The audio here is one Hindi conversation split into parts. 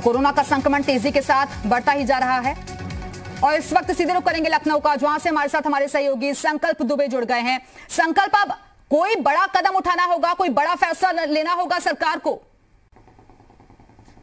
कोरोना का संक्रमण तेज़ी के साथ बढ़ता ही जा रहा है। और इस वक्त सीधे रुख करेंगे लखनऊ का, जहाँ से हमारे साथ हमारे सहयोगी संकल्प दुबे जुड़ गए हैं। संकल्प, अब कोई बड़ा कदम उठाना होगा, कोई बड़ा फैसला लेना होगा सरकार को?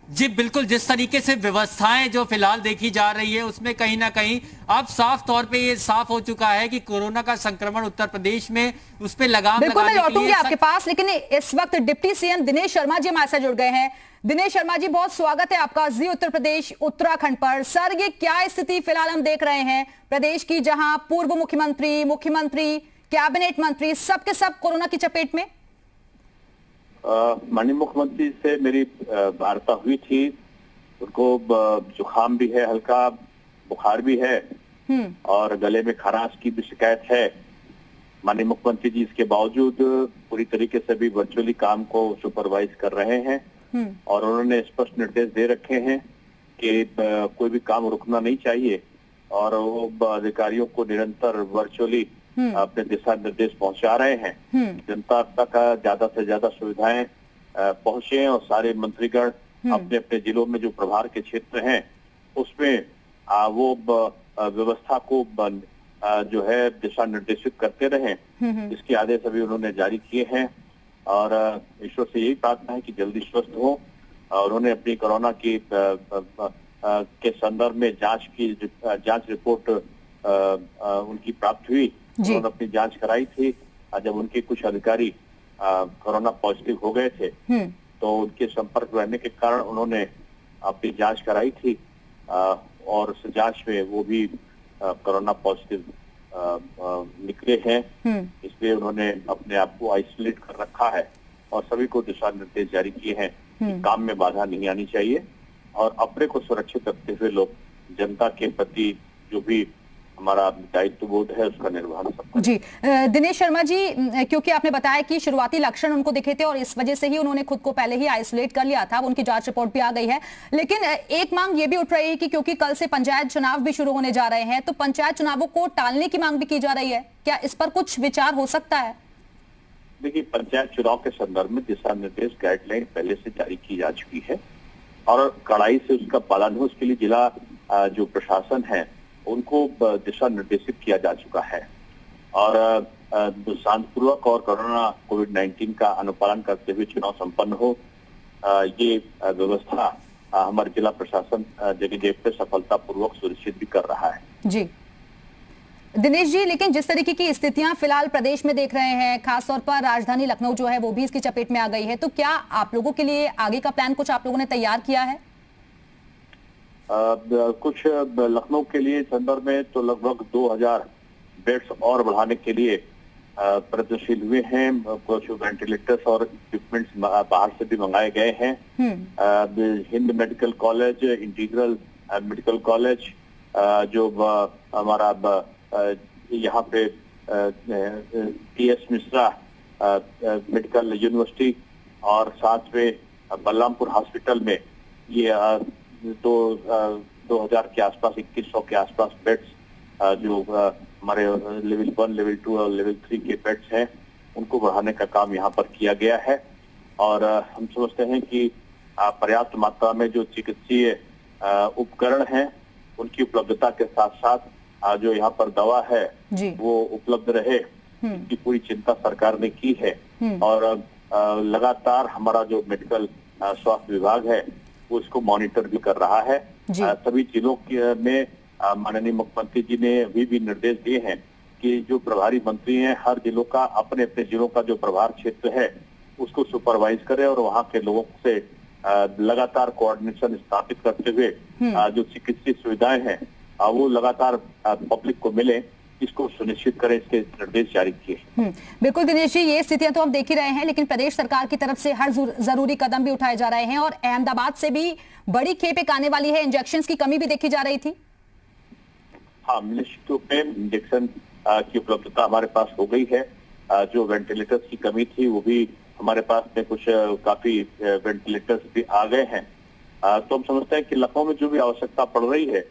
जी बिल्कुल जिस तरीके से व्यवस्थाएँ जो फ़िलहाल देखी जा रही है उसमें कहीं ना कहीं अब साफ़ तौर पे ये साफ़ हो चुका है कि कोरोना का संक्रमण उत्तर प्रदेश में उस पर लगाम बिल्कुल मैं लौटूँगी आपके पास लेकिन इस वक्त डिप्टी सीएम दिनेश शर्मा जी हमारे साथ जुड़ गए हैं। दिनेश शर्मा जी बहुत स्वागत है आपका जी उत्तर प्रदेश उत्तराखंड पर। सर ये क्या स्थिति फ़िलहाल हम देख रहे हैं? प्रदेश की जहाँ पूर्व मुख्यमंत्री मुख्यमंत्री कैबिनेट मंत्री सबके सब कोरोना की चपेट में? माननीय मुख्यमंत्री से मेरी वार्ता हुई थी। उनको जुकाम भी है हल्का बुखार भी है। हम्म। और गले में खराश की भी शिकायत है। माननीय मुख्यमंत्री जी इसके बावजूद पूरी तरीके से भी वर्चुअली काम को सुपरवाइज कर रहे हैं। हम्म। और उन्होंने स्पष्ट निर्देश दे रखे हैं कि कोई भी काम रुकना नहीं चाहिए। और वो अधिकारियों को निरंतर वर्चुअली। अपने दिशा निर्देश पहुँचा रहे हैं। हम्म। जनता तक ज़्यादा से ज़्यादा सुविधाएँ पहुँचे और सारे मंत्रीगण अपने अपने जिलों में जो प्रभार के क्षेत्र हैं उसमें वो व्यवस्था को जो है दिशा निर्देशित करते रहे। हम्म इसके आदेश अभी उन्होंने जारी किए हैं और ईश्वर से यही प्रार्थना है कि जल्दी स्वस्थ हो और उन्होंने अपनी कोरोना की के संदर्भ में जाँच की जाँच रिपोर्ट उनकी प्राप्त हुई। उन्होंने अपनी जाँच कराई थी। जब उनके कुछ अधिकारी कोरोना पॉजिटिव हो गए थे हम्म। तो उनके संपर्क रहने के कारण उन्होंने अपनी जाँच कराई थी। और उस जाँच में वो भी कोरोना पॉजिटिव निकले हैं। हम्म। इसलिए उन्होंने अपने आप को आइसोलेट कर रखा है और सभी को दिशा निर्देश जारी किए हैं कि हम्म। काम में बाधा नहीं आनी चाहिए। और अपने को सुरक्षित रखते हुए लोग जनता के प्रति जो भी हमारा दायित्व बोध है उसका निर्वहन सब जी दिनेश शर्मा जी क्योंकि आपने बताया कि शुरुआती लक्षण उनको दिखे थे और इस वजह से ही उन्होंने खुद को पहले ही आइसोलेट कर लिया था उनकी जाँच रिपोर्ट भी आ गई है। लेकिन एक मांग ये भी उठ रही है कि क्योंकि कल से पंचायत चुनाव भी शुरू होने जा रहे हैं तो पंचायत चुनावों को टालने की मांग भी की जा रही है। क्या इस पर कुछ विचार हो सकता है? देखिए पंचायत चुनाव के संदर्भ में दिशा निर्देश गाइडलाइन पहले से जारी की जा चुकी है और कड़ाई से उसका पालन हो। उसके लिए जिला जो प्रशासन है उनको दिशा निर्देशित किया जा चुका है। और शांतिपूर्वक और कोरोना कोविड 19 का अनुपालन करते हुए चुनाव संपन्न हो ये व्यवस्था हमारे जिला प्रशासन जगह जगह पे सफलतापूर्वक सुनिश्चित भी कर रहा है। जी। दिनेश जी, लेकिन जिस तरीके की स्थितियाँ फ़िलहाल प्रदेश में देख रहे हैं, खासतौर पर राजधानी लखनऊ जो है, वो भी इसकी चपेट में आ गई है तो क्या आप लोगों के लिए आगे का प्लान कुछ आप लोगों ने तैयार किया है? कुछ लखनऊ के लिए संदर्भ में तो लगभग 2000 बेड्स और बढ़ाने के लिए प्रयत्नशील हुए हैं। कुछ वेंटिलेटर्स और इक्विपमेंट्स बाहर से भी मंगाए गए हैं। हम्म। Hind medical college integral medical college जो हमारा यहाँ पे T S Mishra medical university और साथ में बलरामपुर हॉस्पिटल में ये दो दो हज़ार के आसपास इक्कीस सौ के आसपास बेड्स जो हमारे लेवल वन लेवल टू और लेवल थ्री के बेड्स हैं उनको बढ़ाने का काम यहाँ पर किया गया है। और हम समझते हैं कि पर्याप्त मात्रा में जो चिकित्सीय उपकरण हैं उनकी उपलब्धता के साथ साथ जो यहाँ पर दवा है वो उपलब्ध रहे हम्म। इसकी पूरी चिंता सरकार ने की है। हम्म। और लगातार हमारा जो मेडिकल स्वास्थ्य विभाग है वो इसको मॉनिटर भी कर रहा है। अ, सभी जिलों के में माननीय मुख्यमंत्री जी ने अभी भी निर्देश दिए हैं कि जो प्रभारी मंत्री हैं हर जिलों का अपने अपने जिलों का जो प्रभार क्षेत्र है उसको सुपरवाइज करें और वहाँ के लोगों से लगातार कोऑर्डिनेशन स्थापित करते हुए जो चिकित्सीय सुविधाएँ हैं वो लगातार पब्लिक को मिले। इसको सुनिश्चित करें इसके निर्देश जारी किए हम्म, बिल्कुल दिनेश जी ये स्थितियाँ तो हम देख ही रहे हैं लेकिन प्रदेश सरकार की तरफ़ से हर ज़रूरी कदम भी उठाए जा रहे हैं और अहमदाबाद से भी बड़ी खेप एक आने वाली है। इंजेक्शन की कमी भी देखी जा रही थी। हाँ निश्चित रूप में इंजेक्शन की उपलब्धता हमारे पास हो गई है। जो वेंटिलेटर्स की कमी थी वो भी हमारे पास में कुछ काफ़ी वेंटिलेटर्स भी आ गए हैं। तो हम समझते हैं कि लखनऊ में जो भी आवश्यकता पड़ रही है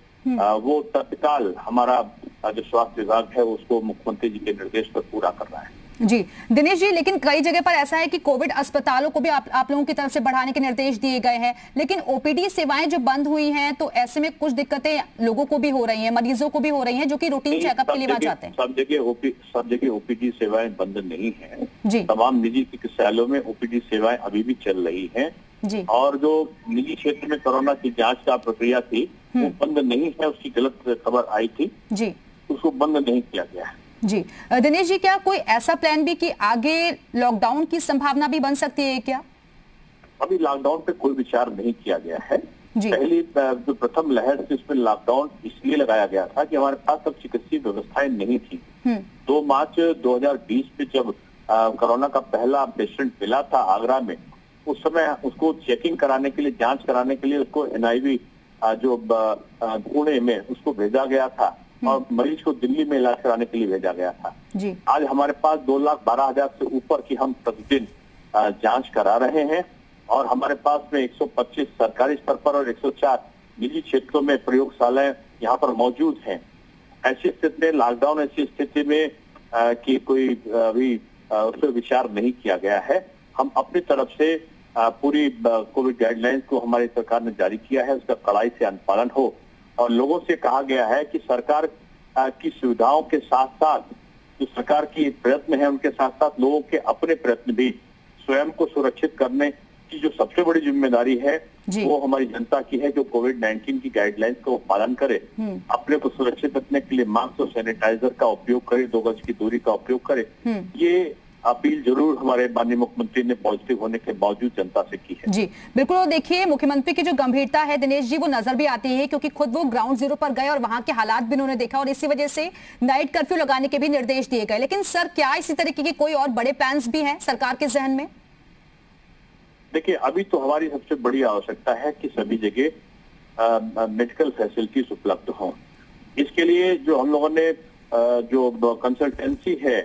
वो तत्काल हमारा जो स्वास्थ्य विभाग है उसको मुख्यमंत्री जी के निर्देश पर पूरा कर रहा है। जी दिनेश जी लेकिन कई जगह पर ऐसा है कि कोविड अस्पतालों को भी आप, आप लोगों की तरफ़ से बढ़ाने के निर्देश दिए गए हैं लेकिन ओपीडी सेवाएँ जो बंद हुई हैं तो ऐसे में कुछ दिक्कतें लोगों को भी हो रही हैं मरीजों को भी हो रही हैं जो कि रूटीन चेकअप के लिए वहाँ जाते हैं। सब जगह सब जगह ओपीडी सेवाएँ बंद नहीं है। जी। तमाम निजी चिकित्सालयों में ओपीडी सेवाएँ अभी भी चल रही है। जी। और जो निजी क्षेत्र में कोरोना की जाँच का प्रक्रिया थी वो बंद नहीं है उसकी गलत खबर आई थी। जी। उसको बंद नहीं किया गया है। जी। दिनेश जी क्या कोई ऐसा प्लान भी कि आगे लॉकडाउन की संभावना भी बन सकती है क्या? अभी लॉकडाउन पे कोई विचार नहीं किया गया है। पहली जो प्रथम लहर थी उसमें लॉकडाउन इसलिए लगाया गया था कि हमारे पास अब चिकित्सीय व्यवस्थाएँ नहीं थी। हम्म। दो मार्च 2020 में जब कोरोना का पहला पेशेंट मिला था आगरा में उस समय उसको चेकिंग कराने के लिए जाँच कराने के लिए उसको एनआईवी जो पुणे में उसको भेजा गया था। और मरीज़ को दिल्ली में इलाज कराने के लिए भेजा गया था। जी। आज हमारे पास दो लाख बारह हज़ार से ऊपर की हम प्रतिदिन जाँच करा रहे हैं और हमारे पास में 125 सरकारी स्तर पर और 104 निजी क्षेत्रों में प्रयोगशालाएँ यहाँ पर मौजूद हैं। ऐसी स्थिति में लॉकडाउन ऐसी स्थिति में कि कोई अभी उस पर विचार नहीं किया गया है। हम अपनी तरफ़ से पूरी कोविड गाइडलाइंस को हमारी सरकार ने जारी किया है उसका कड़ाई से अनुपालन हो। और लोगों से कहा गया है कि सरकार की सुविधाओं के साथ साथ जो सरकार की प्रयत्न है उनके साथ साथ लोगों के अपने प्रयत्न भी स्वयं को सुरक्षित करने की जो सबसे बड़ी ज़िम्मेदारी है वो हमारी जनता की है जो कोविड 19 की गाइडलाइंस का पालन करे हम्म। अपने को सुरक्षित रखने के लिए मास्क और सैनिटाइजर का उपयोग करे दो गज की दूरी का उपयोग करे हम्म। ये अपील ज़रूर हमारे माननीय मुख्यमंत्री ने पॉजिटिव होने के बावजूद जनता से की है। जी बिल्कुल। और देखिए मुख्यमंत्री की जो गंभीरता है दिनेश जी वो नज़र भी आती है क्योंकि खुद वो ग्राउंड ज़ीरो पर गए और वहाँ के हालात भी उन्होंने देखा और इसी वजह से नाइट कर्फ्यू लगाने के भी निर्देश दिए गए। लेकिन सर क्या इसी तरीके के कोई और बड़े प्लान्स भी हैं सरकार के जहन में? देखिए अभी तो हमारी सबसे बड़ी आवश्यकता है कि सभी जगह मेडिकल फैसिलिटीज़ उपलब्ध हों। इसके लिए जो हम लोगों ने जो कंसल्टेंसी है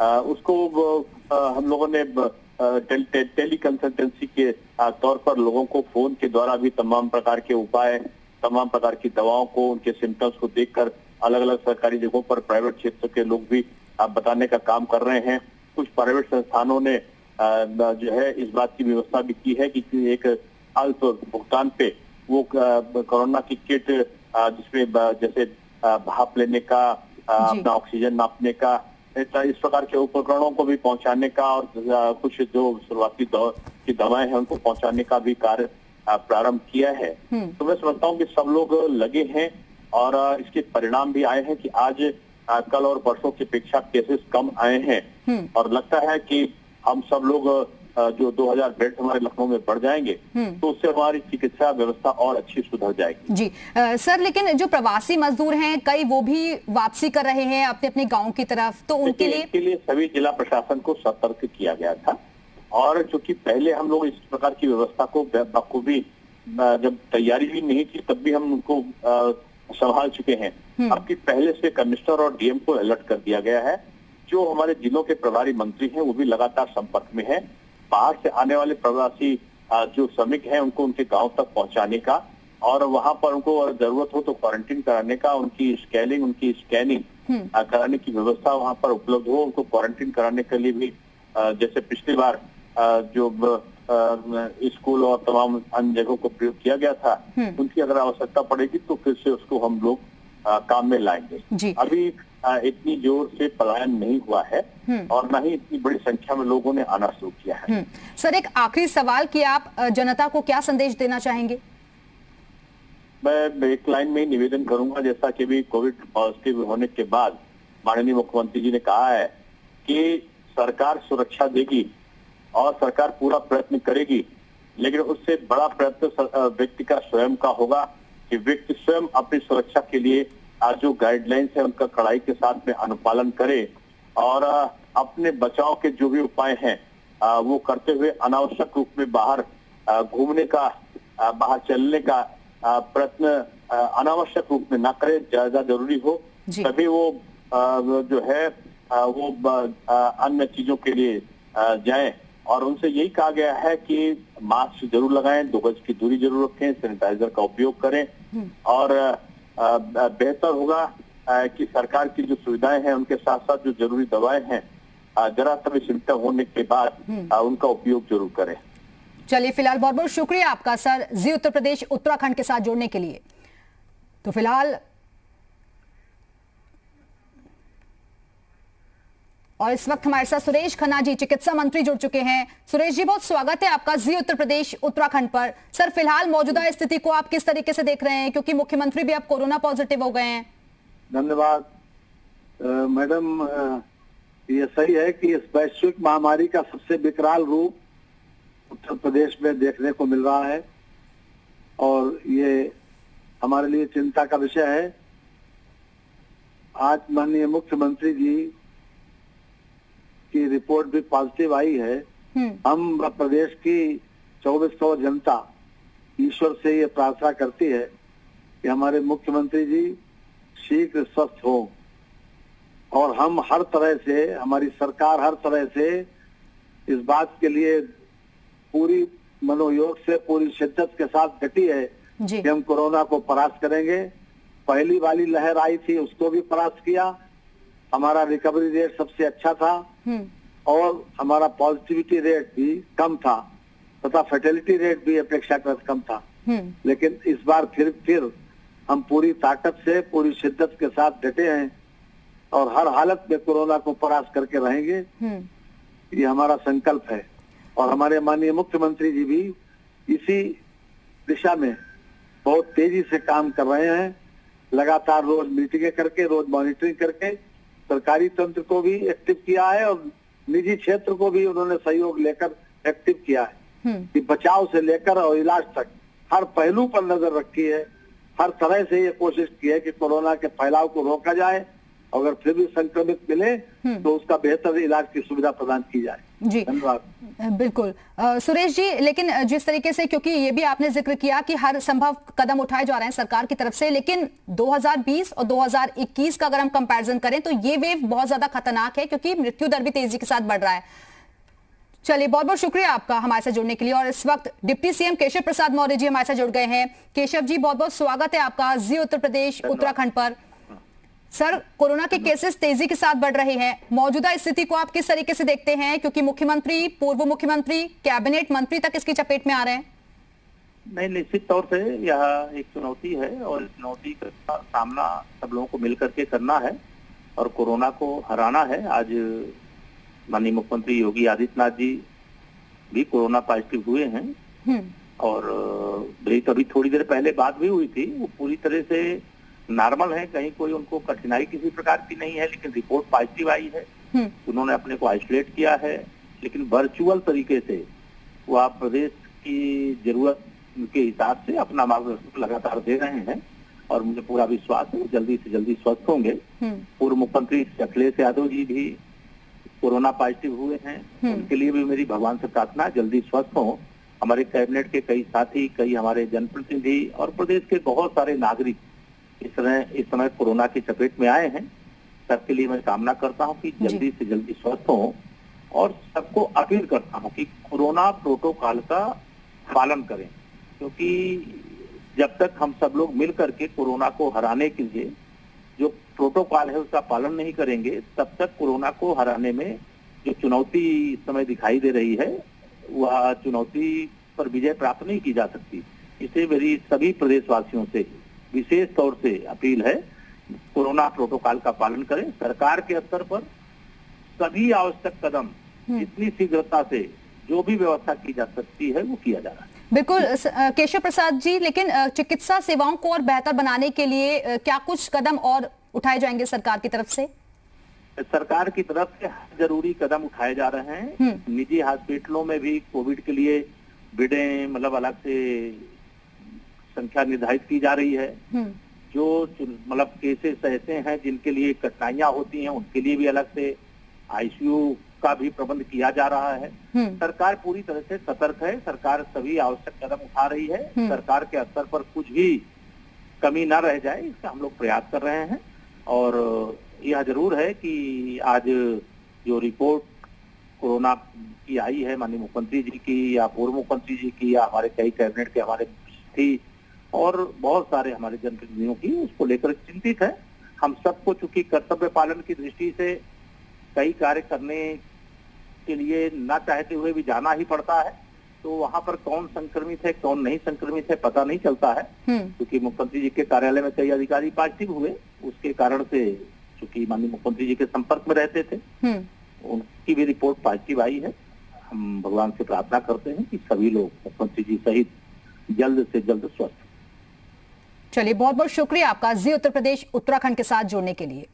उसको हम लोगों ने टेली कंसल्टेंसी के तौर पर लोगों को फ़ोन के द्वारा भी तमाम प्रकार के उपाय तमाम प्रकार की दवाओं को उनके सिम्टम्स को देखकर अलग अलग सरकारी जगहों पर प्राइवेट क्षेत्र के लोग भी अ, बताने का काम कर रहे हैं। कुछ प्राइवेट संस्थानों ने जो है इस बात की व्यवस्था भी की है कि एक अल्प भुगतान पे वो कोरोना की किट जिसमें जैसे भाप लेने का अपना ऑक्सीजन नापने का इस प्रकार के उपकरणों को भी पहुँचाने का और कुछ जो शुरुआती दौर की दवाएँ हैं उनको पहुँचाने का भी कार्य प्रारंभ किया है हम्म। तो मैं समझता हूँ कि सब लोग लगे हैं और इसके परिणाम भी आए हैं कि आज कल और परसों की अपेक्षा केसेस कम आए हैं हम्म। और लगता है कि हम सब लोग जो 2000 बेड हमारे लखनऊ में बढ़ जाएँगे हम्म। तो उससे हमारी चिकित्सा व्यवस्था और अच्छी सुधर जाएगी। जी। अ, सर लेकिन जो प्रवासी मजदूर हैं कई वो भी वापसी कर रहे हैं अपने अपने गाँव की तरफ़ तो उनके लिए इसके लिए सभी जिला प्रशासन को सतर्क किया गया था और चूँकि पहले हम लोग इस प्रकार की व्यवस्था को बखूबी जब तैयारी भी नहीं थी तब भी हम उनको संभाल चुके हैं। अब की पहले से कमिश्नर और डीएम को अलर्ट कर दिया गया है जो हमारे जिलों के प्रभारी मंत्री हैं वो भी लगातार संपर्क में है। बाहर से आने वाले प्रवासी जो श्रमिक हैं उनको उनके गाँव तक पहुँचाने का और वहाँ पर उनको अगर ज़रूरत हो तो क्वारंटीन कराने का उनकी स्कैनिंग उनकी स्कैनिंग कराने की व्यवस्था वहाँ पर उपलब्ध हो उनको क्वारंटीन कराने के लिए भी जैसे पिछली बार जो स्कूल और तमाम अन्य जगहों को प्रयोग किया गया था उनकी अगर आवश्यकता पड़ेगी तो फिर से उसको हम लोग काम में लाएँगे। अभी इतनी ज़ोर से पलायन नहीं हुआ है और न ही इतनी बड़ी संख्या में लोगों ने आना शुरू किया है। हम्म। सर एक आखिरी सवाल कि आप जनता को क्या संदेश देना चाहेंगे? मैं एक लाइन में ही निवेदन करूँगा जैसा कि भी कोविड पॉजिटिव होने के बाद माननीय मुख्यमंत्री जी ने कहा है कि सरकार सुरक्षा देगी और सरकार पूरा प्रयत्न करेगी लेकिन उससे बड़ा प्रयत्न व्यक्ति का स्वयं का होगा। कि व्यक्ति स्वयं अपनी सुरक्षा के लिए आज जो गाइडलाइंस है उनका कड़ाई के साथ में अनुपालन करे और अपने बचाव के जो भी उपाय हैं वो करते हुए अनावश्यक रूप में बाहर घूमने का बाहर चलने का प्रयत्न अनावश्यक रूप में ना करे ज़्यादा ज़रूरी हो। तभी वो जो है वो अन्य चीज़ों के लिए जाए। और उनसे यही कहा गया है कि मास्क ज़रूर लगाएँ दो गज की दूरी ज़रूर रखें सैनिटाइजर का उपयोग करें। और बेहतर होगा कि सरकार की जो सुविधाएँ हैं उनके साथ साथ जो ज़रूरी दवाएँ हैं जरा समय सिम्टम होने के बाद उनका उपयोग ज़रूर करें। चलिए फ़िलहाल बहुत बहुत शुक्रिया आपका सर। जी उत्तर प्रदेश उत्तराखंड के साथ जोड़ने के लिए। तो फ़िलहाल और इस वक्त हमारे साथ सुरेश खन्ना जी, चिकित्सा मंत्री जुड़ चुके हैं। सुरेश जी, बहुत स्वागत है आपका जी उत्तर प्रदेश, उत्तराखंड पर। सर, फ़िलहाल मौजूदा स्थिति को आप किस तरीके से देख रहे हैं? क्योंकि मुख्यमंत्री भी अब कोरोना पॉजिटिव हो गए हैं। धन्यवाद। मैडम ये सही है कि इस वैश्विक महामारी का सबसे विकराल रूप उत्तर प्रदेश में देखने को मिल रहा है। और ये हमारे लिए चिंता का विषय है। आज माननीय मुख्यमंत्री जी की रिपोर्ट भी पॉजिटिव आई है। हम्म। हम प्रदेश की चौबीस सौ जनता ईश्वर से ये प्रार्थना करती है कि हमारे मुख्यमंत्री जी शीघ्र स्वस्थ हो। और हम हर तरह से हमारी सरकार हर तरह से इस बात के लिए पूरी मनोयोग से पूरी शिद्दत के साथ डटी है कि हम कोरोना को परास्त करेंगे। पहली वाली लहर आई थी उसको भी परास्त किया। हमारा रिकवरी रेट सबसे अच्छा था। और हमारा पॉजिटिविटी रेट भी कम था तथा फर्टिलिटी रेट भी अपेक्षाकृत कम था। हम्म। लेकिन इस बार फिर फिर हम पूरी ताकत से पूरी शिद्दत के साथ डटे हैं और हर हालत में कोरोना को परास्त करके रहेंगे। हम्म। ये हमारा संकल्प है। और हमारे माननीय मुख्यमंत्री जी भी इसी दिशा में बहुत तेज़ी से काम कर रहे हैं। लगातार रोज मीटिंगें करके रोज मॉनिटरिंग करके सरकारी तंत्र को भी एक्टिव किया है और निजी क्षेत्र को भी उन्होंने सहयोग लेकर एक्टिव किया है। हम्म। कि बचाव से लेकर और इलाज तक हर पहलू पर नज़र रखी है। हर तरह से ये कोशिश की है कि कोरोना के फैलाव को रोका जाए अगर फिर भी संक्रमित मिले तो उसका बेहतर इलाज की सुविधा प्रदान की जाए। जी। बिल्कुल। अ, सुरेश जी लेकिन जिस तरीके से क्योंकि ये भी आपने ज़िक्र किया कि हर संभव कदम उठाए जा रहे हैं सरकार की तरफ़ से लेकिन 2020 और 2021 का अगर हम कंपैरिजन करें तो ये वेव बहुत ज़्यादा खतरनाक है क्योंकि मृत्यु दर भी तेज़ी के साथ बढ़ रहा है। चलिए बहुत बहुत शुक्रिया आपका हमारे साथ जुड़ने के लिए और इस वक्त डिप्टी सीएम केशव प्रसाद मौर्य जी हमारे साथ जुड़ गए हैं। केशव जी बहुत बहुत स्वागत है आपका। जी उत्तर प्रदेश उत्तराखंड पर। सर कोरोना के केसेस तेज़ी के साथ बढ़ रहे हैं। मौजूदा स्थिति को आप किस तरीके से देखते हैं? क्योंकि मुख्यमंत्री पूर्व मुख्यमंत्री कैबिनेट मंत्री तक इसकी चपेट में आ रहे हैं। नहीं निश्चित तौर से यह एक चुनौती है और इस चुनौती का सामना सब लोगों को मिलकर के करना है और कोरोना को हराना है। आज माननीय मुख्यमंत्री योगी आदित्यनाथ जी भी कोरोना पॉजिटिव हुए हैं। हम्म। और मेरी तो अभी थोड़ी देर पहले बात भी हुई थी। वो पूरी तरह से नॉर्मल है कहीं कोई उनको कठिनाई किसी प्रकार की नहीं है लेकिन रिपोर्ट पॉजिटिव आई है। हम्म। उन्होंने अपने को आइसोलेट किया है लेकिन वर्चुअल तरीके से वो आप प्रदेश की ज़रूरत के हिसाब से अपना मार्गदर्शन लगातार दे रहे हैं और मुझे पूरा विश्वास है जल्दी से जल्दी स्वस्थ होंगे। हम्म। पूर्व मुख्यमंत्री अखिलेश यादव जी भी कोरोना पॉजिटिव हुए हैं। हम्म। उनके लिए भी मेरी भगवान से प्रार्थना जल्दी स्वस्थ हो। हमारे कैबिनेट के कई साथी कई हमारे जनप्रतिनिधि और प्रदेश के बहुत सारे नागरिक इस समय इस समय कोरोना की चपेट में आए हैं। सबके लिए मैं कामना करता हूँ कि जल्दी से जल्दी स्वस्थ हो और सबको अपील करता हूँ कि कोरोना प्रोटोकॉल का पालन करें। क्योंकि जब तक हम सब लोग मिल करके कोरोना को हराने के लिए जो प्रोटोकॉल है उसका पालन नहीं करेंगे तब तक कोरोना को हराने में जो चुनौती इस समय दिखाई दे रही है वह चुनौती पर विजय प्राप्त नहीं की जा सकती। इसे मेरी सभी प्रदेशवासियों से विशेष तौर से अपील है कोरोना प्रोटोकॉल का पालन करें। सरकार के स्तर पर सभी आवश्यक कदम जितनी शीघ्रता से जो भी व्यवस्था की जा सकती है वो किया जा रहा है। बिल्कुल केशव प्रसाद जी लेकिन चिकित्सा सेवाओं को और बेहतर बनाने के लिए क्या कुछ कदम और उठाए जाएँगे सरकार की तरफ़ से? सरकार की तरफ़ से हर ज़रूरी कदम उठाए जा रहे हैं। हम्म। निजी हॉस्पिटलों में भी कोविड के लिए बेडें मतलब अलग से संख्या निर्धारित की जा रही है। हम्म। जो मतलब केसेस ऐसे हैं जिनके लिए कठिनाइयाँ होती हैं उनके लिए भी अलग से आईसीयू का भी प्रबंध किया जा रहा है। हम्म। सरकार पूरी तरह से सतर्क है। सरकार सभी आवश्यक कदम उठा रही है। हम्म। सरकार के स्तर पर कुछ भी कमी न रह जाए इसका हम लोग प्रयास कर रहे हैं। और यह ज़रूर है कि आज जो रिपोर्ट कोरोना की आई है माननीय मुख्यमंत्री जी की या पूर्व मुख्यमंत्री जी की या हमारे कई कैबिनेट के हमारे थी और बहुत सारे हमारे जनप्रतिनिधियों की उसको लेकर चिंतित है। हम सबको चूँकि कर्तव्य पालन की दृष्टि से कई कार्य करने के लिए ना चाहते हुए भी जाना ही पड़ता है तो वहाँ पर कौन संक्रमित है कौन नहीं संक्रमित है पता नहीं चलता है। हम्म। क्योंकि मुख्यमंत्री जी के कार्यालय में कई अधिकारी पॉजिटिव हुए उसके कारण से चूँकि माननीय मुख्यमंत्री जी के संपर्क में रहते थे। हम्म। उनकी भी रिपोर्ट पॉजिटिव आई है। हम भगवान से प्रार्थना करते हैं कि सभी लोग मुख्यमंत्री जी सहित जल्द से जल्द स्वस्थ चलिए बहुत बहुत शुक्रिया आपका जी उत्तर प्रदेश उत्तराखंड के साथ जोड़ने के लिए।